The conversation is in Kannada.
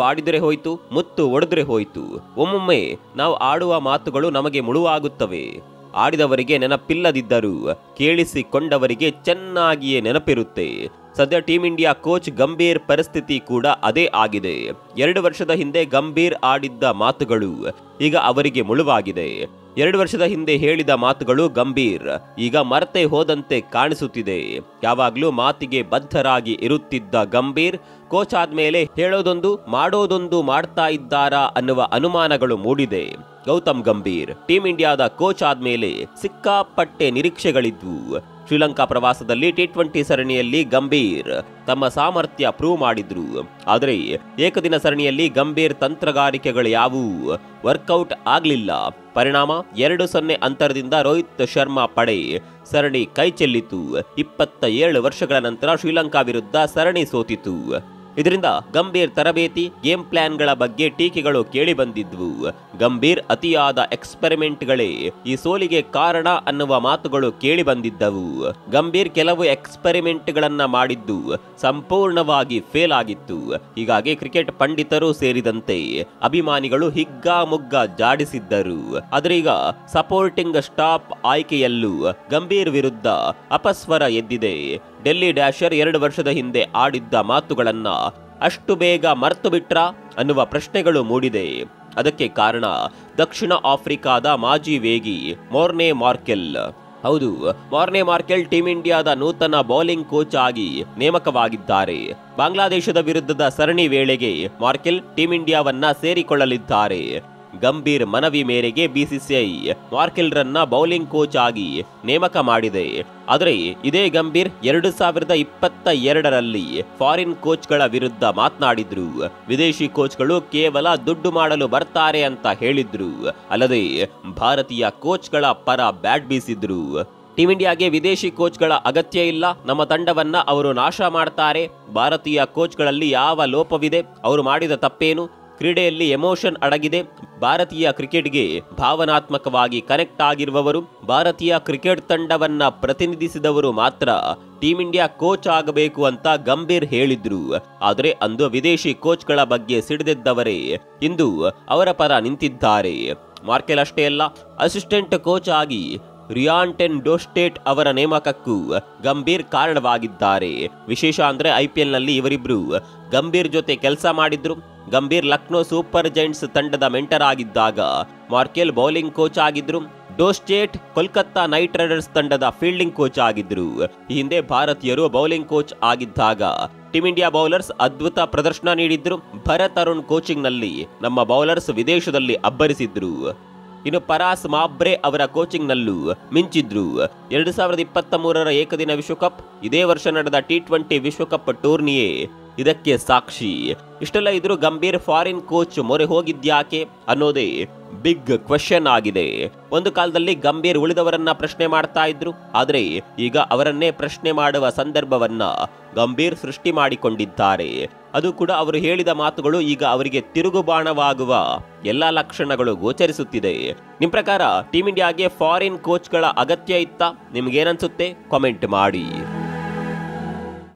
ಆಡಿದರೆ ಹೋಯಿತು, ಮುತ್ತು ಒಡೆದ್ರೆ ಹೋಯಿತು. ಒಮ್ಮೊಮ್ಮೆ ನಾವು ಆಡುವ ಮಾತುಗಳು ನಮಗೆ ಮುಳುವಾಗುತ್ತವೆ. ಆಡಿದವರಿಗೆ ನೆನಪಿಲ್ಲದಿದ್ದರೂ ಕೇಳಿಸಿಕೊಂಡವರಿಗೆ ಚೆನ್ನಾಗಿಯೇ ನೆನಪಿರುತ್ತೆ. ಸದ್ಯ ಟೀಂ ಇಂಡಿಯಾ ಕೋಚ್ ಗಂಭೀರ್ ಪರಿಸ್ಥಿತಿ ಕೂಡ ಅದೇ ಆಗಿದೆ. ಎರಡು ವರ್ಷದ ಹಿಂದೆ ಗಂಭೀರ್ ಆಡಿದ್ದ ಮಾತುಗಳು ಈಗ ಅವರಿಗೆ ಮುಳುವಾಗಿದೆ. ಎರಡು ವರ್ಷದ ಹಿಂದೆ ಹೇಳಿದ ಮಾತುಗಳು ಗಂಭೀರ್. ಈಗ ಮರತೆ ಹೋದಂತೆ ಕಾಣಿಸುತ್ತಿದೆ. ಯಾವಾಗಲೂ ಮಾತಿಗೆ ಬದ್ಧರಾಗಿ ಇರುತ್ತಿದ್ದ ಗಂಭೀರ್, ಕೋಚ್ ಆದ್ಮೇಲೆ ಹೇಳೋದೊಂದು, ಮಾಡೋದೊಂದು ಮಾಡ್ತಾ ಇದ್ದಾರಾ ಅನ್ನುವ ಅನುಮಾನಗಳು ಮೂಡಿದೆ. ಗೌತಮ್ ಗಂಭೀರ್, ಟೀಂ ಇಂಡಿಯಾದ ಕೋಚ್ ಆದ್ಮೇಲೆ ಸಿಕ್ಕಾಪಟ್ಟೆ ನಿರೀಕ್ಷೆಗಳಿದ್ವು. ಶ್ರೀಲಂಕಾ ಪ್ರವಾಸದಲ್ಲಿ ಟಿ ಟ್ವೆಂಟಿ ಸರಣಿಯಲ್ಲಿ ಗಂಭೀರ್. ತಮ್ಮ ಸಾಮರ್ಥ್ಯ ಪ್ರೂವ್ ಮಾಡಿದ್ರು. ಆದರೆ ಏಕದಿನ ಸರಣಿಯಲ್ಲಿ ಗಂಭೀರ್ ತಂತ್ರಗಾರಿಕೆಗಳು ಯಾವುವು ವರ್ಕೌಟ್ ಆಗಲಿಲ್ಲ. ಪರಿಣಾಮ ಎರಡು ಸೊನ್ನೆ ಅಂತರದಿಂದ ರೋಹಿತ್ ಶರ್ಮಾ ಪಡೆ. ಸರಣಿ ಕೈ ಚೆಲ್ಲಿತು. ಇಪ್ಪತ್ತ ಏಳು ವರ್ಷಗಳ ನಂತರ ಶ್ರೀಲಂಕಾ ವಿರುದ್ಧ ಸರಣಿ ಸೋತಿತು. ಇದರಿಂದ ಗಂಭೀರ್ ತರಬೇತಿ, ಗೇಮ್ ಪ್ಲಾನ್ಗಳ ಬಗ್ಗೆ ಟೀಕೆಗಳು ಕೇಳಿ ಬಂದಿದ್ವು ಗಂಭೀರ್ ಅತಿಯಾದ ಎಕ್ಸ್ಪೆರಿಮೆಂಟ್ಗಳೇ ಈ ಸೋಲಿಗೆ ಕಾರಣ ಅನ್ನುವ ಮಾತುಗಳು ಕೇಳಿ ಬಂದಿದ್ದವು ಗಂಭೀರ್ ಕೆಲವು ಎಕ್ಸ್ಪೆರಿಮೆಂಟ್ಗಳನ್ನ ಮಾಡಿದ್ದು ಸಂಪೂರ್ಣವಾಗಿ ಫೇಲ್ ಆಗಿತ್ತು. ಹೀಗಾಗಿ ಕ್ರಿಕೆಟ್ ಪಂಡಿತರು ಸೇರಿದಂತೆ ಅಭಿಮಾನಿಗಳು ಹಿಗ್ಗಾಮುಗ್ಗ ಜಾಡಿಸಿದ್ದರು. ಆದರೀಗ ಸಪೋರ್ಟಿಂಗ್ ಸ್ಟಾಪ್ ಆಯ್ಕೆಯಲ್ಲೂ ಗಂಭೀರ್ ವಿರುದ್ಧ ಅಪಸ್ವರ ಎದ್ದಿದೆ. ಡೆಲ್ಲಿ ಡ್ಯಾಶರ್ ಎರಡು ವರ್ಷದ ಹಿಂದೆ ಆಡಿದ್ದ ಮಾತುಗಳನ್ನ ಅಷ್ಟು ಬೇಗ ಮರ್ತು ಬಿಟ್ರ ಅನ್ನುವ ಪ್ರಶ್ನೆಗಳು ಮೂಡಿದೆ. ಅದಕ್ಕೆ ಕಾರಣ ದಕ್ಷಿಣ ಆಫ್ರಿಕಾದ ಮಾಜಿ ವೇಗಿ ಮೋರ್ನೆ ಮಾರ್ಕೆಲ್. ಹೌದು, ಮಾರ್ನೆ ಮಾರ್ಕೆಲ್ ಟೀಂ ಇಂಡಿಯಾದ ನೂತನ ಬೌಲಿಂಗ್ ಕೋಚ್ ಆಗಿ ನೇಮಕವಾಗಿದ್ದಾರೆ. ಬಾಂಗ್ಲಾದೇಶದ ವಿರುದ್ಧದ ಸರಣಿ ವೇಳೆಗೆ ಮಾರ್ಕೆಲ್ ಟೀಂ ಇಂಡಿಯಾವನ್ನ ಸೇರಿಕೊಳ್ಳಲಿದ್ದಾರೆ. ಗಂಭೀರ್ ಮನವಿ ಮೇರೆಗೆ ಬಿಸಿಸಿಐ ಮಾರ್ಕೆಲ್ರನ್ನ ಬೌಲಿಂಗ್ ಕೋಚ್ ಆಗಿ ನೇಮಕ ಮಾಡಿದೆ. ಆದರೆ ಇದೇ ಗಂಭೀರ್ ಎರಡು ಸಾವಿರದ ಇಪ್ಪತ್ತ ಎರಡರಲ್ಲಿ ಫಾರಿನ್ ಕೋಚ್ಗಳ ವಿರುದ್ಧ ಮಾತನಾಡಿದ್ರು. ವಿದೇಶಿ ಕೋಚ್ಗಳು ಕೇವಲ ದುಡ್ಡು ಮಾಡಲು ಬರ್ತಾರೆ ಅಂತ ಹೇಳಿದ್ರು. ಅಲ್ಲದೆ ಭಾರತೀಯ ಕೋಚ್ಗಳ ಪರ ಬ್ಯಾಟ್ ಬೀಸಿದ್ರು. ಟೀಂ ಇಂಡಿಯಾಗೆ ವಿದೇಶಿ ಕೋಚ್ಗಳ ಅಗತ್ಯ ಇಲ್ಲ. ನಮ್ಮ ತಂಡವನ್ನ ಅವರು ನಾಶ ಮಾಡ್ತಾರೆ. ಭಾರತೀಯ ಕೋಚ್ಗಳಲ್ಲಿ ಯಾವ ಲೋಪವಿದೆ? ಅವರು ಮಾಡಿದ ತಪ್ಪೇನು? ಕ್ರೀಡೆಯಲ್ಲಿ ಎಮೋಷನ್ ಅಡಗಿದೆ. ಭಾರತೀಯ ಕ್ರಿಕೆಟ್ಗೆ ಭಾವನಾತ್ಮಕವಾಗಿ ಕನೆಕ್ಟ್ ಆಗಿರುವವರು, ಭಾರತೀಯ ಕ್ರಿಕೆಟ್ ತಂಡವನ್ನ ಪ್ರತಿನಿಧಿಸಿದವರು ಮಾತ್ರ ಟೀಂ ಇಂಡಿಯಾ ಕೋಚ್ ಆಗಬೇಕು ಅಂತ ಗಂಭೀರ್ ಹೇಳಿದ್ರು. ಆದರೆ ಅಂದು ವಿದೇಶಿ ಕೋಚ್ಗಳ ಬಗ್ಗೆ ಸಿಡಿದಿದ್ದವರೇ ಇಂದು ಅವರ ಪರ ನಿಂತಿದ್ದಾರೆ. ಮಾರ್ಕೆಲ್ ಅಷ್ಟೇ ಅಲ್ಲ, ಅಸಿಸ್ಟೆಂಟ್ ಕೋಚ್ ಆಗಿ ರಿಯಾನ್ಟೆನ್ ಡೋಸ್ಟೇಟ್ ಅವರ ನೇಮಕಕ್ಕೂ ಗಂಭೀರ್ ಕಾರಣವಾಗಿದ್ದಾರೆ. ವಿಶೇಷ ಅಂದ್ರೆ ಐಪಿಎಲ್ನಲ್ಲಿ ಇವರಿಬ್ರು ಗಂಭೀರ್ ಜೊತೆ ಕೆಲಸ ಮಾಡಿದ್ರು. ಗಂಭೀರ್ ಲಕ್ನೋ ಸೂಪರ್ ಜೈಂಟ್ಸ್ ತಂಡದ ಮೆಂಟರ್ ಆಗಿದ್ದಾಗ ಮಾರ್ಕೆಲ್ ಬೌಲಿಂಗ್ ಕೋಚ್ ಆಗಿದ್ರು. ಡೋಸ್ಟೇಟ್ ಕೋಲ್ಕತ್ತಾ ನೈಟ್ ರೈಡರ್ಸ್ ತಂಡದ ಫೀಲ್ಡಿಂಗ್ ಕೋಚ್ ಆಗಿದ್ರು. ಈ ಹಿಂದೆ ಭಾರತೀಯರು ಬೌಲಿಂಗ್ ಕೋಚ್ ಆಗಿದ್ದಾಗ ಟೀಮ್ ಇಂಡಿಯಾ ಬೌಲರ್ಸ್ ಅದ್ಭುತ ಪ್ರದರ್ಶನ ನೀಡಿದ್ರು. ಭರತ್ ಅರುಣ್ ಕೋಚಿಂಗ್ನಲ್ಲಿ ನಮ್ಮ ಬೌಲರ್ಸ್ ವಿದೇಶದಲ್ಲಿ ಅಬ್ಬರಿಸಿದ್ರು. ಇನ್ನು ಪರಾಸ್ ಮಾಬ್ರೆ ಅವರ ಕೋಚಿಂಗ್ ನಲ್ಲೂ ಮಿಂಚಿದ್ರು. ಎರಡು ಸಾವಿರದ ಇಪ್ಪತ್ತ ಮೂರರ ಏಕದಿನ ವಿಶ್ವಕಪ್, ಇದೇ ವರ್ಷ ನಡೆದ ಟಿ ಟ್ವೆಂಟಿ ವಿಶ್ವಕಪ್ ಟೂರ್ನಿಯೇ ಇದಕ್ಕೆ ಸಾಕ್ಷಿ. ಇಷ್ಟೆಲ್ಲ ಇದ್ರೂ ಗಂಭೀರ್ ಫಾರಿನ್ ಕೋಚ್ ಮೊರೆ ಹೋಗಿದ್ಯಾಕೆ ಅನ್ನೋದೇ ಬಿಗ್ ಕ್ವೆಶನ್ ಆಗಿದೆ. ಒಂದು ಕಾಲದಲ್ಲಿ ಗಂಭೀರ್ ಉಳಿದವರನ್ನ ಪ್ರಶ್ನೆ ಮಾಡ್ತಾ ಇದ್ರು. ಆದ್ರೆ ಈಗ ಅವರನ್ನೇ ಪ್ರಶ್ನೆ ಮಾಡುವ ಸಂದರ್ಭವನ್ನ ಗಂಭೀರ್ ಸೃಷ್ಟಿ ಮಾಡಿಕೊಂಡಿದ್ದಾರೆ. ಅದು ಕೂಡ ಅವರು ಹೇಳಿದ ಮಾತುಗಳು ಈಗ ಅವರಿಗೆ ತಿರುಗುಬಾಣವಾಗುವ ಎಲ್ಲಾ ಲಕ್ಷಣಗಳು ಗೋಚರಿಸುತ್ತಿದೆ. ನಿಮ್ ಪ್ರಕಾರ ಟೀಮ್ ಇಂಡಿಯಾಗೆ ಫಾರಿನ್ ಕೋಚ್ಗಳ ಅಗತ್ಯ ಇತ್ತ? ನಿಮ್ಗೇನನ್ಸುತ್ತೆ? ಕಾಮೆಂಟ್ ಮಾಡಿ.